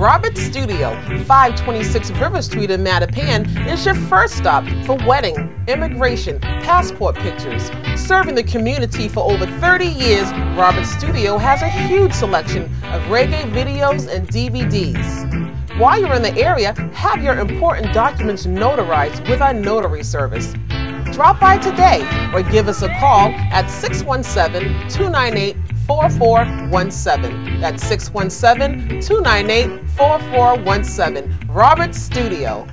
Roberts Studio, 526 River Street in Mattapan, is your first stop for wedding, immigration, passport pictures. Serving the community for over 30 years, Robert's Studio has a huge selection of reggae videos and DVDs. While you're in the area, have your important documents notarized with our notary service. Drop by today or give us a call at 617 298 4417. That's 617 298 4417. Roberts Studio.